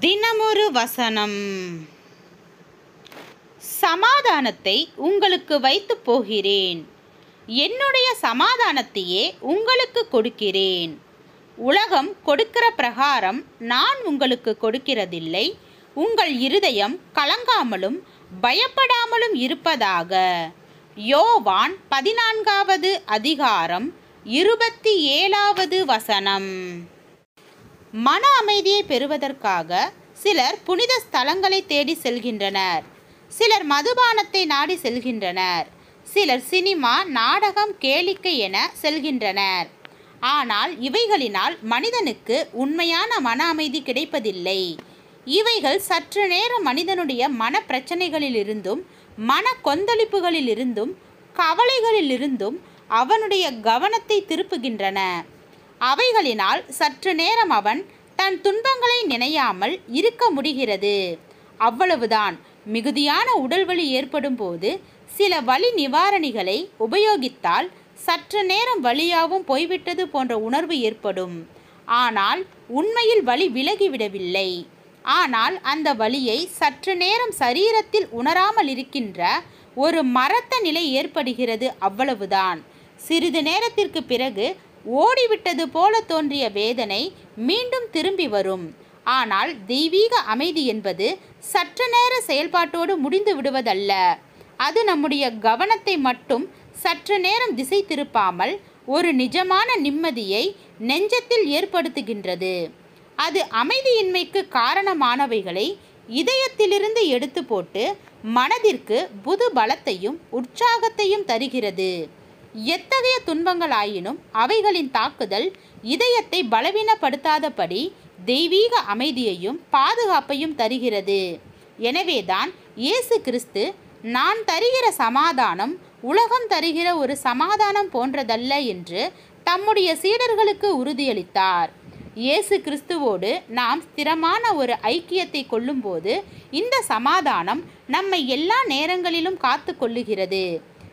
தினமொரு வசனம். சமாதானத்தை உங்களுக்கு வைத்து போகிறேன். என்னுடைய சமாதானத்தையே உங்களுக்கு கொடுக்கிறேன். உலகம் கொடுக்கிற பிரகாரம் நான் உங்களுக்கு கொடுக்கிறதில்லை. உங்கள் இருதயம் கலங்காமலும் பயப்படாமலும் இருப்பதாக. யோவான் பதினான்காவது அதிகாரம் இருபத்தி ஏழாவது வசனம். மன அமைதியை பெறுவதற்காக சிலர் புனித ஸ்தலங்களை தேடி செல்கின்றனர். சிலர் மதுபானத்தை நாடி செல்கின்றனர். சிலர் சினிமா நாடகம் கேளிக்கை என செல்கின்றனர். ஆனால் இவைகளினால் மனிதனுக்கு உண்மையான மன அமைதி கிடைப்பதில்லை. இவைகள் சற்று நேரம் மனிதனுடைய மன பிரச்சனைகளிலிருந்தும் மன கொந்தளிப்புகளிலிருந்தும் கவலைகளிலிருந்தும் அவனுடைய கவனத்தை திருப்புகின்றன. அவைகளினால் சற்று நேரம் அவன் தன் துன்பங்களை நினையாமல் இருக்க முடிகிறது. அவ்வளவுதான். மிகுதியான உடல்வலி ஏற்படும் போது சில வலி நிவாரணிகளை உபயோகித்தால் சற்று நேரம் வலியாகவும் போய்விட்டது போன்ற உணர்வு ஏற்படும். ஆனால் உண்மையில் வலி விலகிவிடவில்லை. ஆனால் அந்த வலியை சற்று நேரம் சரீரத்தில் உணராமல் இருக்கின்ற ஒரு மரத்த நிலை ஏற்படுகிறது அவ்வளவுதான். சிறிது நேரத்திற்கு பிறகு ஓடிவிட்டது போல தோன்றிய வேதனை மீண்டும் திரும்பி வரும். ஆனால் தெய்வீக அமைதி என்பது சற்று நேர செயல்பாட்டோடு முடிந்து விடுவதல்ல. அது நம்முடைய கவனத்தை மட்டும் சற்று நேரம் திசை திருப்பாமல் ஒரு நிஜமான நிம்மதியை நெஞ்சத்தில் ஏற்படுத்துகின்றது. அது அமைதியின்மைக்கு காரணமானவைகளை இதயத்திலிருந்து எடுத்து போட்டு மனதிற்கு புது பலத்தையும் உற்சாகத்தையும் தருகிறது. எத்தகைய துன்பங்களாயினும் அவைகளின் தாக்குதல் இதயத்தை பலவீனப்படுத்தாதபடி தெய்வீக அமைதியையும் பாதுகாப்பையும் தருகிறது. எனவேதான் இயேசு கிறிஸ்து நான் தருகிற சமாதானம் உலகம் தருகிற ஒரு சமாதானம் போன்றதல்ல என்று தம்முடைய சீடர்களுக்கு உறுதியளித்தார். இயேசு கிறிஸ்துவோடு நாம் ஸ்திரமான ஒரு ஐக்கியத்தை கொள்ளும்போது இந்த சமாதானம் நம்மை எல்லா நேரங்களிலும் காத்து கொள்ளுகிறது.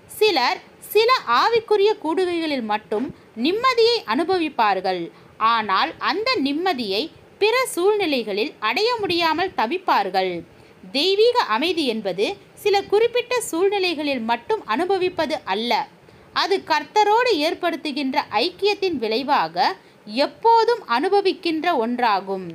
சிலர் சில ஆவிக்குரிய கூடுகைகளில் மட்டும் நிம்மதியை அனுபவிப்பார்கள். ஆனால் அந்த நிம்மதியை பிற சூழ்நிலைகளில் அடைய முடியாமல் தவிப்பார்கள். தெய்வீக அமைதி என்பது சில குறிப்பிட்ட சூழ்நிலைகளில் மட்டும் அனுபவிப்பது அல்ல. அது கர்த்தரோடு ஏற்படுத்துகின்ற ஐக்கியத்தின் விளைவாக எப்போதும் அனுபவிக்கின்ற ஒன்றாகும்.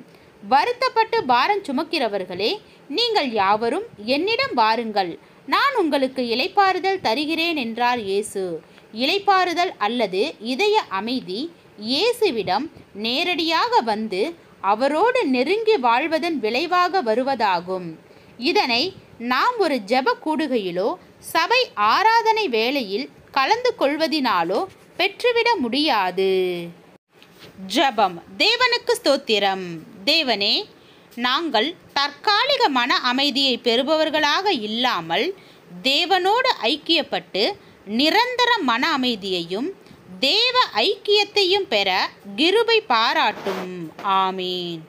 வருத்தப்பட்டு பாரம் சுமக்கிறவர்களே நீங்கள் யாவரும் என்னிடம் வாருங்கள். நான் உங்களுக்கு இலைப்பாறுதல் தருகிறேன் என்றார் இயேசு. இலைப்பாறுதல் அல்லது இதய அமைதி இயேசுவிடம் நேரடியாக வந்து அவரோடு நெருங்கி வாழ்வதன் விளைவாக வருவதாகும். இதனை நாம் ஒரு ஜப கூடுகையிலோ சபை ஆராதனை வேளையில் கலந்து கொள்வதினாலோ பெற்றுவிட முடியாது. ஜெபம் தேவனுக்கு ஸ்தோத்திரம். தேவனே நாங்கள் தற்காலிக மன அமைதியை பெறுபவர்களாக இல்லாமல் தேவனோடு ஐக்கியப்பட்டு நிரந்தர மன அமைதியையும் தேவ ஐக்கியத்தையும் பெற கிருபை பாராட்டும். ஆமீன்.